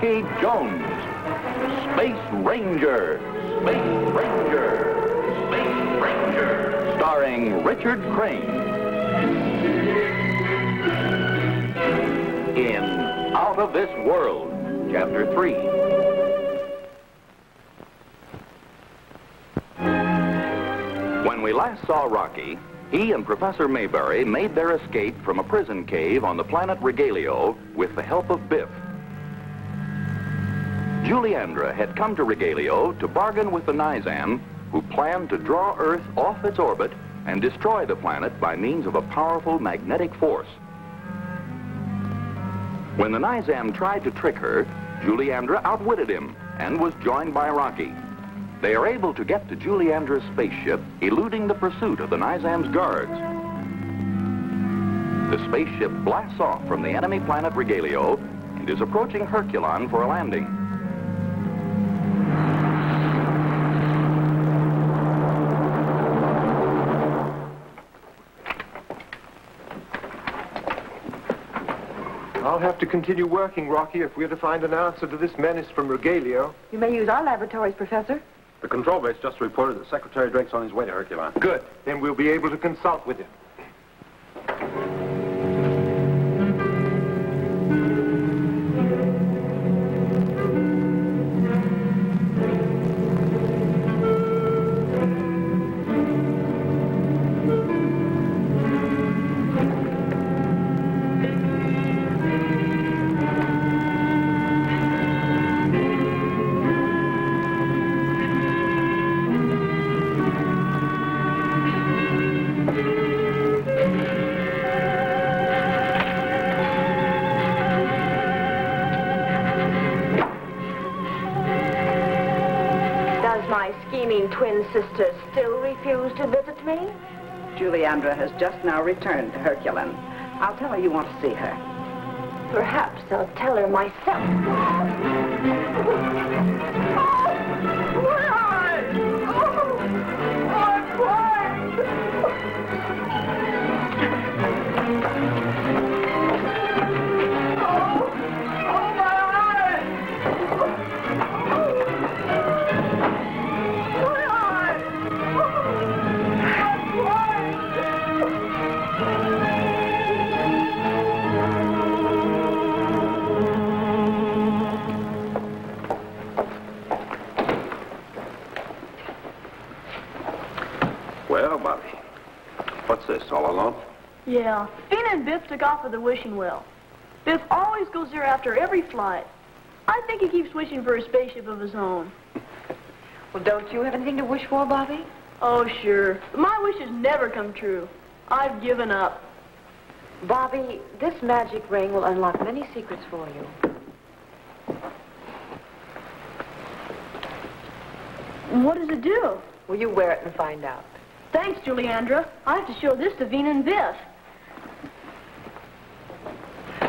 Rocky Jones. Space Ranger. Space Ranger. Space Ranger. Starring Richard Crane. In Out of This World, Chapter 3. When we last saw Rocky, he and Professor Mayberry made their escape from a prison cave on the planet Regalio with the help of Biff. Juliandra had come to Regalio to bargain with the Nizam, who planned to draw Earth off its orbit and destroy the planet by means of a powerful magnetic force. When the Nizam tried to trick her, Juliandra outwitted him and was joined by Rocky. They are able to get to Juliandra's spaceship, eluding the pursuit of the Nizam's guards. The spaceship blasts off from the enemy planet Regalio and is approaching Herculon for a landing. Have to continue working, Rocky, if we're to find an answer to this menace from Regalio. You may use our laboratories, Professor. The control base just reported that Secretary Drake's on his way to Herculon. Good. Then we'll be able to consult with him. Juliandra has just now returned to Herculon. I'll tell her you want to see her. Perhaps I'll tell her myself. took off with the wishing well. Biff always goes there after every flight. I think he keeps wishing for a spaceship of his own. Well, don't you have anything to wish for, Bobby? Oh, sure. But my wishes never come true. I've given up. Bobby, this magic ring will unlock many secrets for you. What does it do? Will you wear it and find out? Thanks, Juliandra. I have to show this to Vena and Biff.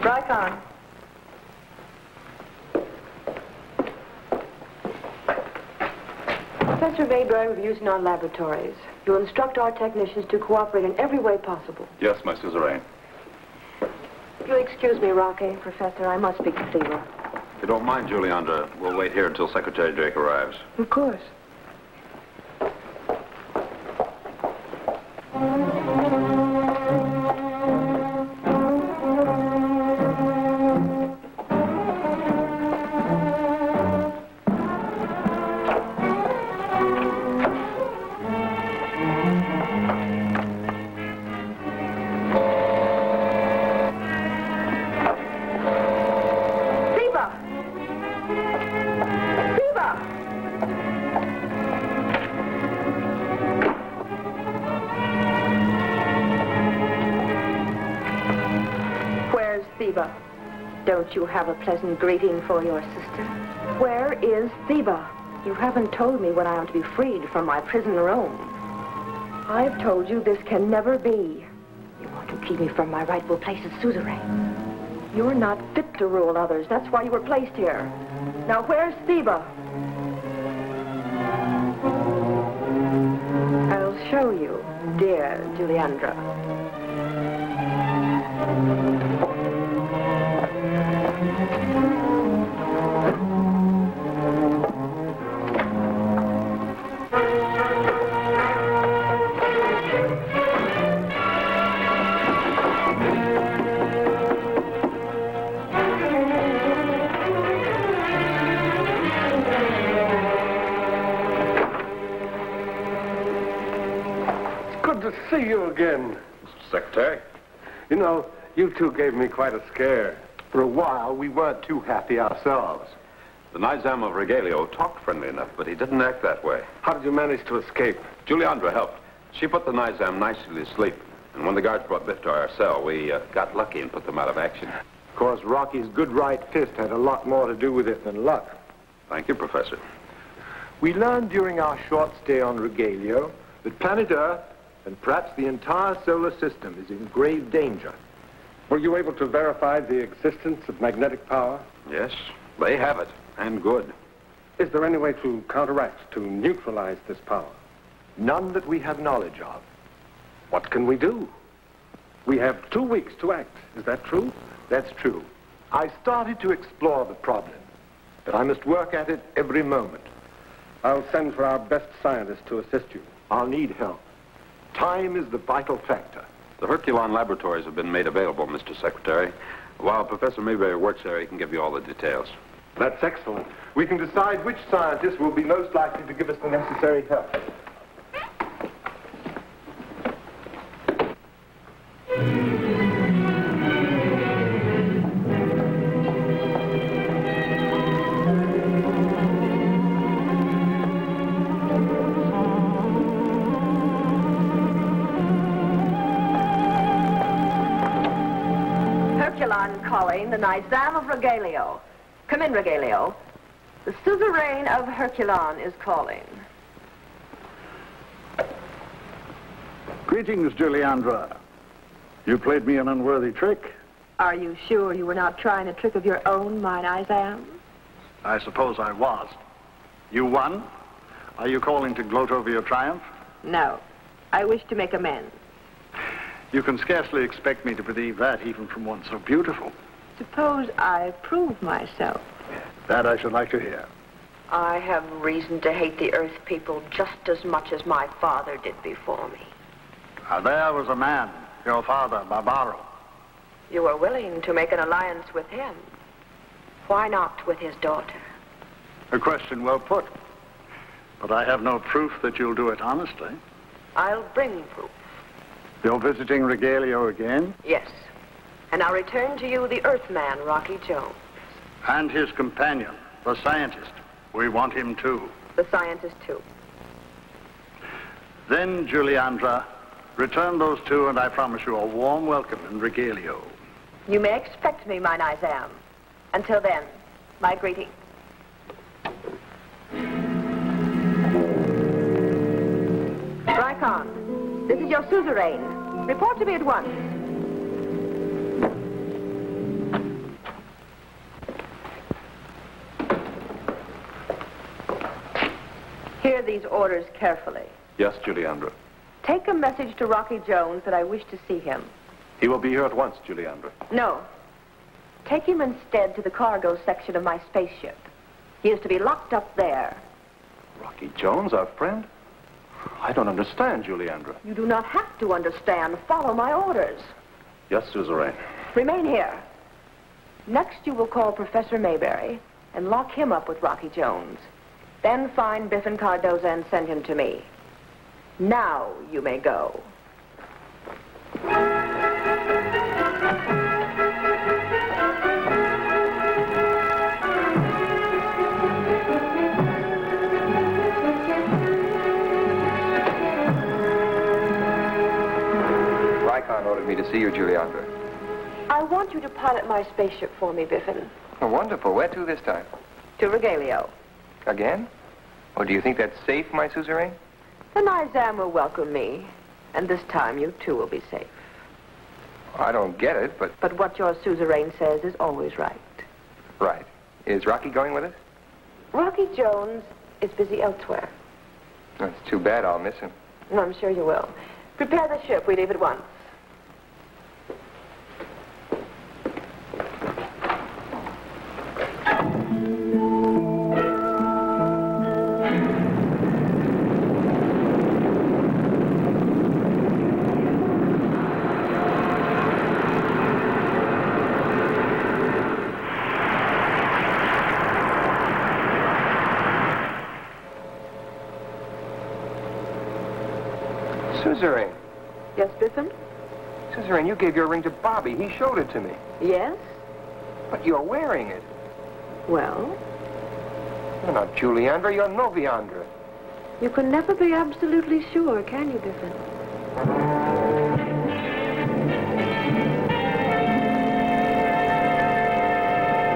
Strike on. Professor Mayberry will be using our laboratories. You'll instruct our technicians to cooperate in every way possible. Yes, my suzerain. If you'll excuse me, Rocky, Professor, I must speak to Thea. If you don't mind, Juliandra, we'll wait here until Secretary Drake arrives. Of course. You have a pleasant greeting for your sister? Where is Theba? You haven't told me when I am to be freed from my prison Rome. I've told you this can never be. You want to keep me from my rightful place as suzerain. You're not fit to rule others. That's why you were placed here. Now, where's Theba? I'll show you, dear Juliandra. See you again. Mr. Secretary. You know, you two gave me quite a scare. For a while, we weren't too happy ourselves. The Nizam of Regalio talked friendly enough, but he didn't act that way. How did you manage to escape? Juliandra helped. She put the Nizam nicely to sleep. And when the guards brought Biff to our cell, we uh, got lucky and put them out of action. Of course, Rocky's good right fist had a lot more to do with it than luck. Thank you, Professor. We learned during our short stay on Regalio that planet Earth, and perhaps the entire solar system, is in grave danger. Were you able to verify the existence of magnetic power? Yes, they have it, and good. Is there any way to counteract, to neutralize this power? None that we have knowledge of. What can we do? We have two weeks to act. Is that true? That's true. I started to explore the problem, but I must work at it every moment. I'll send for our best scientists to assist you. I'll need help. Time is the vital factor. The Herculon laboratories have been made available, Mr. Secretary. While Professor Mayberry works there, he can give you all the details. That's excellent. We can decide which scientist will be most likely to give us the necessary help. Calling the Nizam of Regalio. Come in, Regalio. The suzerain of Herculon is calling. Greetings, Juliandra. You played me an unworthy trick. Are you sure you were not trying a trick of your own, my Nizam? I suppose I was. You won? Are you calling to gloat over your triumph? No. I wish to make amends. You can scarcely expect me to believe that even from one so beautiful. Suppose I prove myself. That I should like to hear. I have reason to hate the Earth people just as much as my father did before me. Now, there was a man, your father, Barbaro. You were willing to make an alliance with him. Why not with his daughter? A question well put. But I have no proof that you'll do it honestly. I'll bring proof. You're visiting Regalio again? Yes. And I'll return to you the Earthman, Rocky Jones. And his companion, the scientist. We want him too. The scientist, too. Then, Juliandra, return those two and I promise you a warm welcome in Regalio. You may expect me, my Nizam. Until then, my greeting. Rykon, this is your suzerain. Report to me at once. Hear these orders carefully. Yes, Juliandra. Take a message to Rocky Jones that I wish to see him. He will be here at once, Juliandra. No. Take him instead to the cargo section of my spaceship. He is to be locked up there. Rocky Jones, our friend? I don't understand, Juliandra. You do not have to understand. Follow my orders. Yes, Suzerain. Remain here. Next, you will call Professor Mayberry and lock him up with Rocky Jones. Then find Biffen Cardoza and send him to me. Now you may go. Rykon ordered me to see you, Juliandra. I want you to pilot my spaceship for me, Biffin. Oh, wonderful. Where to this time? To Regalio. Again? Oh, do you think that's safe, my suzerain? The Nizam will welcome me. And this time you too will be safe. I don't get it, but... But what your suzerain says is always right. Right. Is Rocky going with us? Rocky Jones is busy elsewhere. That's too bad. I'll miss him. No, I'm sure you will. Prepare the ship. We leave at once. Gave your ring to Bobby. He showed it to me. Yes? But you're wearing it. Well, You're not Juliandra, you're Noviandra. you can never be absolutely sure, can you, Biffen?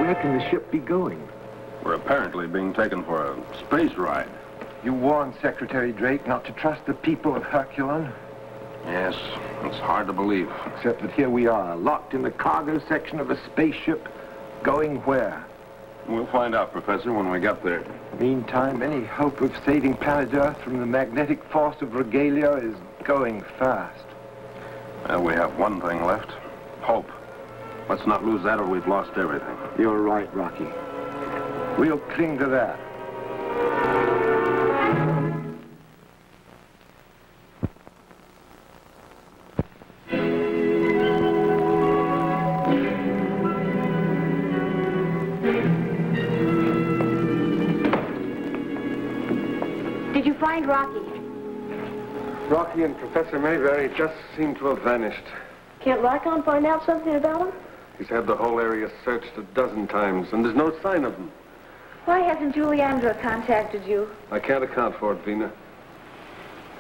Where can the ship be going? We're apparently being taken for a space ride. You warned Secretary Drake not to trust the people of Herculon, Yes, it's hard to believe. except that here we are, locked in the cargo section of a spaceship, going where? We'll find out, Professor, when we get there. Meantime, any hope of saving planet Earth from the magnetic force of Regalio is going fast. Well, we have one thing left. Hope. Let's not lose that or we've lost everything. You're right, Rocky. We'll cling to that. Find Rocky? Rocky and Professor Mayberry just seem to have vanished. Can't Rykon find out something about him? He's had the whole area searched a dozen times, and there's no sign of him. Why hasn't Juliandra contacted you? I can't account for it, Vena.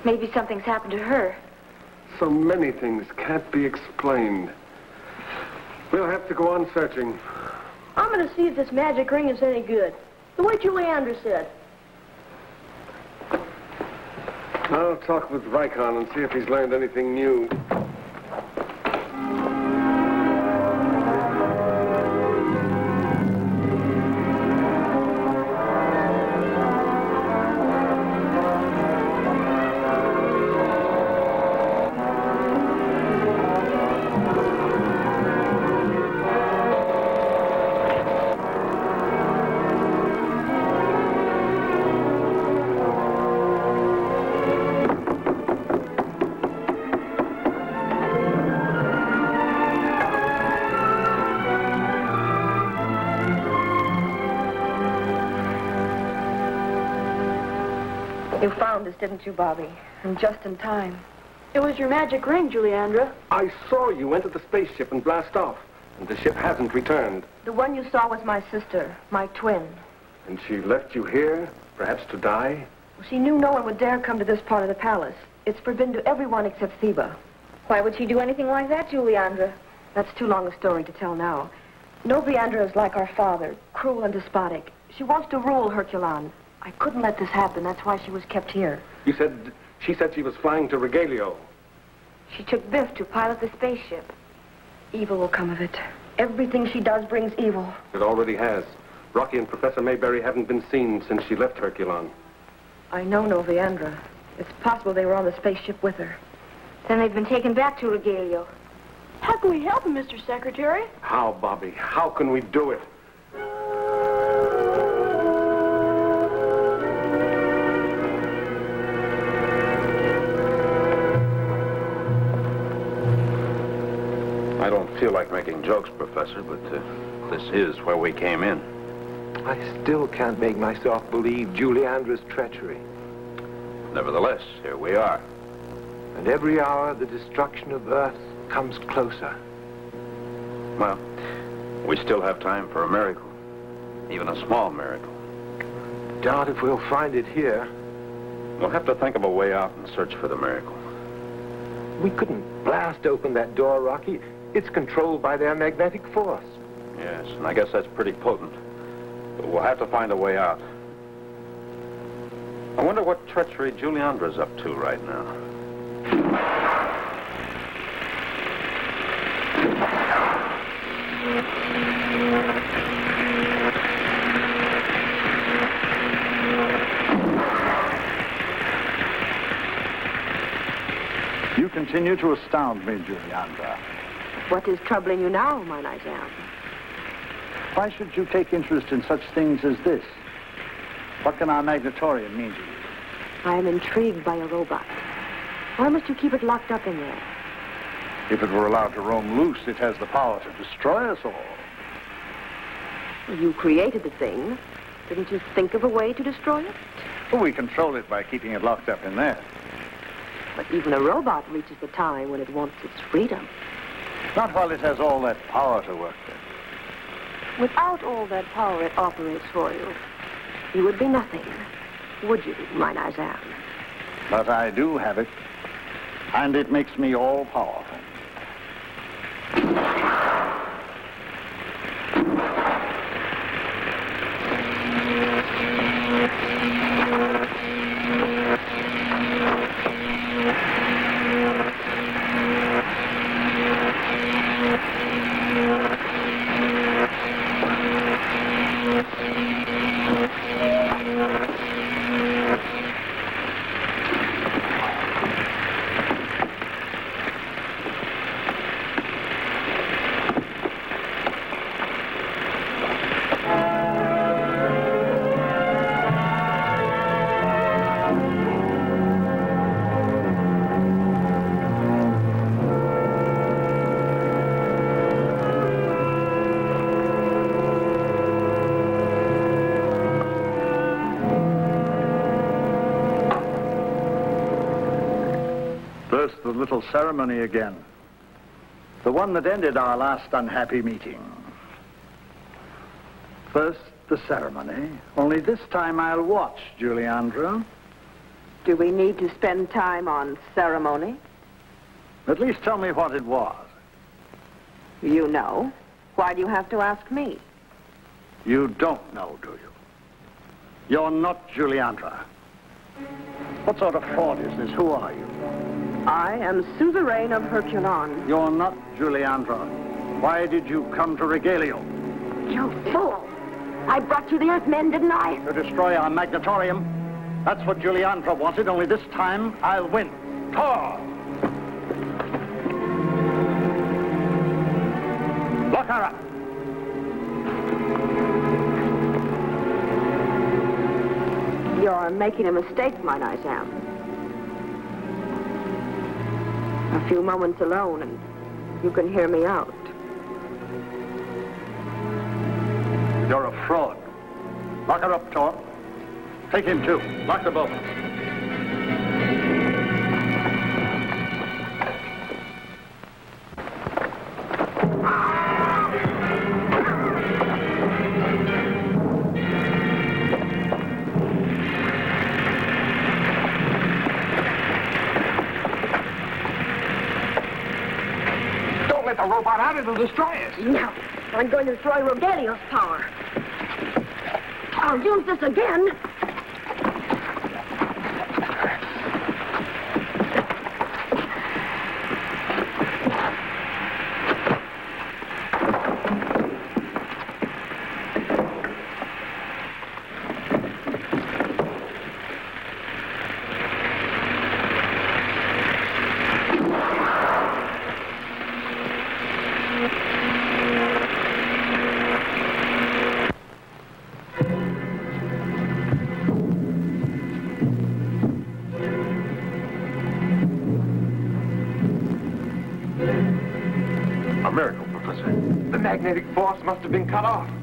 Maybe something's happened to her. So many things can't be explained. We'll have to go on searching. I'm going to see if this magic ring is any good. The way Juliandra said. I'll talk with Vicon and see if he's learned anything new. Didn't you, Bobby? And just in time. It was your magic ring, Juliandra. I saw you enter the spaceship and blast off, and the ship hasn't returned. The one you saw was my sister, my twin. And she left you here, perhaps to die? She knew no one would dare come to this part of the palace. It's forbidden to everyone except Theba. Why would she do anything like that, Juliandra? That's too long a story to tell now. Noviandra is like our father, cruel and despotic. She wants to rule Herculon. I couldn't let this happen. That's why she was kept here. You said she said she was flying to Regalio. She took Biff to pilot the spaceship. Evil will come of it. Everything she does brings evil. It already has. Rocky and Professor Mayberry haven't been seen since she left Herculon. I know Noviandra. It's possible they were on the spaceship with her. Then they've been taken back to Regalio. How can we help him, Mr. Secretary? How, Bobby? How can we do it? Like making jokes, Professor, but uh, this is where we came in. I still can't make myself believe Juliandra's treachery. Nevertheless, here we are. And every hour, the destruction of Earth comes closer. Well, we still have time for a miracle. Even a small miracle. Doubt if we'll find it here. We'll have to think of a way out and search for the miracle. We couldn't blast open that door, Rocky. It's controlled by their magnetic force. Yes, and I guess that's pretty potent. But we'll have to find a way out. I wonder what treachery Juliandra's up to right now. You continue to astound me, Juliandra. What is troubling you now, my Nizam? Why should you take interest in such things as this? What can our magnetorium mean to you? I am intrigued by a robot. Why must you keep it locked up in there? If it were allowed to roam loose, it has the power to destroy us all. You created the thing. Didn't you think of a way to destroy it? Well, we control it by keeping it locked up in there. But even a robot reaches the time when it wants its freedom. Not while it has all that power to work with. Without all that power it operates for you, you would be nothing. Would you, my Nizam? But I do have it. And it makes me all powerful. The little ceremony again. The one that ended our last unhappy meeting. First, the ceremony. Only this time I'll watch, Juliandra. Do we need to spend time on ceremony? At least tell me what it was. You know. Why do you have to ask me? You don't know, do you? You're not Juliandra. What sort of fraud is this? Who are you? I am suzerain of Herculon. You're not Juliandra. Why did you come to Regalio? You fool! I brought you the Earthmen, didn't I? To destroy our magnetorium? That's what Juliandra wanted, only this time I'll win. Tor! Lock her up. You're making a mistake, my Nizam. A few moments alone, and you can hear me out. You're a fraud. Lock her up, Tor. Take him, too. Lock the boat. Destroy. No, I'm going to destroy Regalio's power. I'll use this again. Must have been cut off.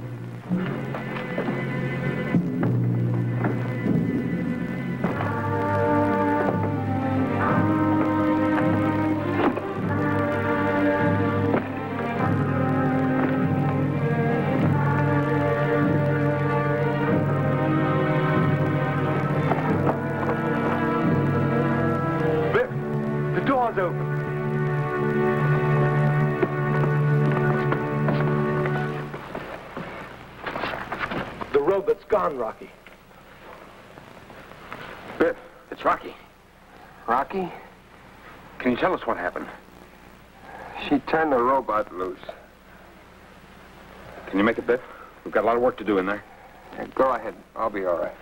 Biff, it's Rocky. Rocky? Can you tell us what happened? She turned the robot loose. Can you make it, Biff? We've got a lot of work to do in there. Yeah, go ahead. I'll be all right.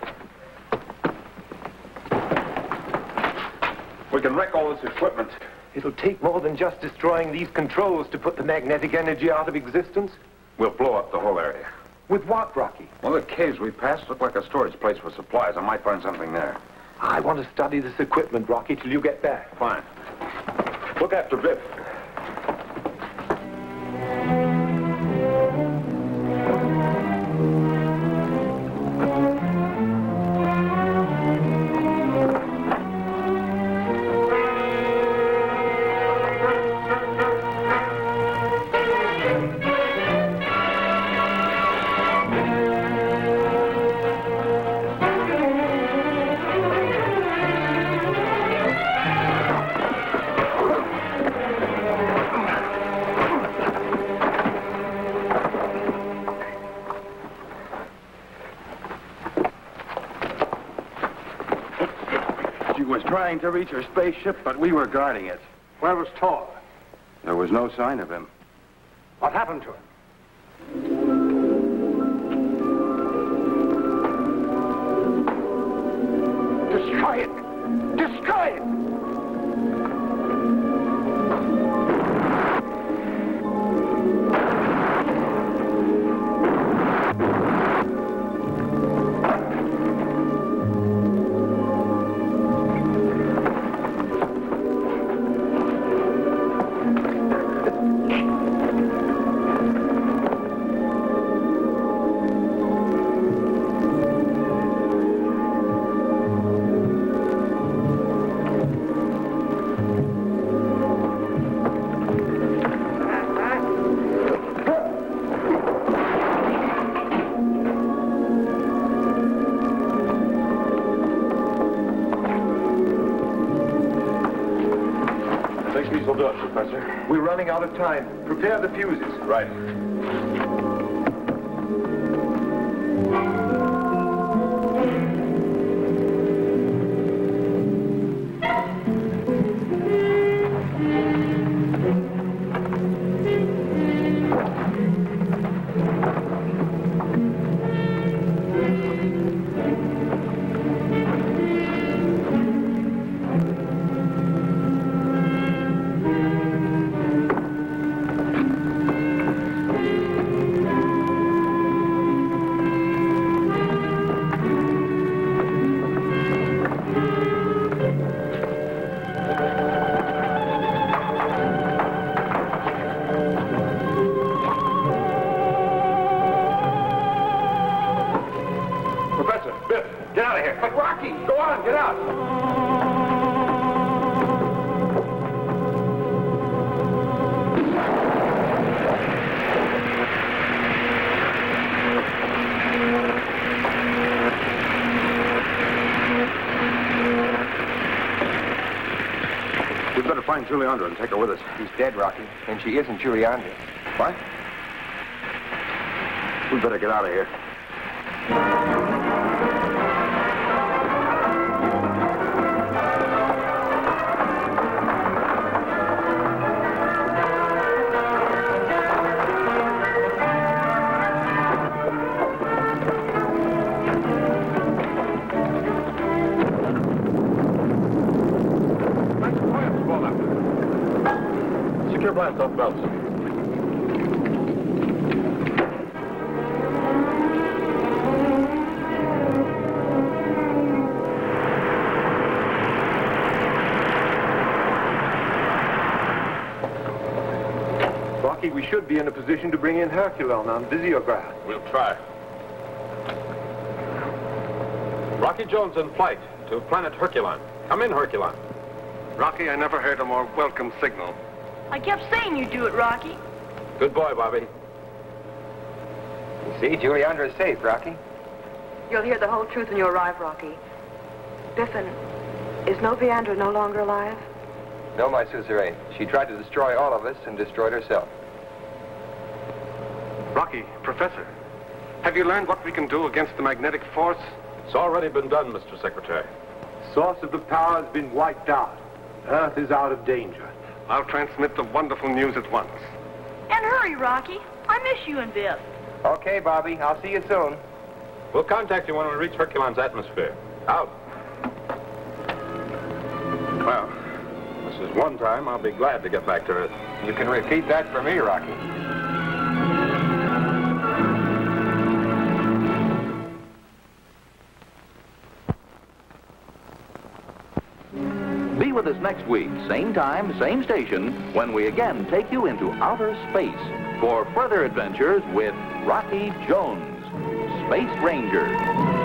We can wreck all this equipment. It'll take more than just destroying these controls to put the magnetic energy out of existence. We'll blow up the whole area. With what, Rocky? Well, the caves we passed look like a storage place for supplies. I might find something there. I want to study this equipment, Rocky, till you get back. Fine. Look after Biff. Trying to reach her spaceship, but we were guarding it. Where was Tor? There was no sign of him. What happened to him? Running out of time. Prepare the fuses. Right. We'd better find Juliandra and take her with us. She's dead, Rocky, and she isn't Juliandra. What? We'd better get out of here. Secure blast off belts. Rocky, we should be in a position to bring in Herculon on Visiograph. We'll try. Rocky Jones in flight to planet Herculon. Come in, Herculon. Rocky, I never heard a more welcome signal. I kept saying you'd do it, Rocky. Good boy, Bobby. You see, Juliandra is safe, Rocky. You'll hear the whole truth when you arrive, Rocky. Biffen, is Noviandra no longer alive? No, my suzerain. She tried to destroy all of us and destroyed herself. Rocky, Professor, have you learned what we can do against the magnetic force? It's already been done, Mr. Secretary. The Source of the power has been wiped out. Earth is out of danger. I'll transmit the wonderful news at once. And hurry, Rocky. I miss you and Biff. Okay, Bobby. I'll see you soon. We'll contact you when we reach Herculon's atmosphere. Out. Well, this is one time I'll be glad to get back to Earth. You can repeat that for me, Rocky. Next week, same time, same station, when we again take you into outer space for further adventures with Rocky Jones, Space Ranger.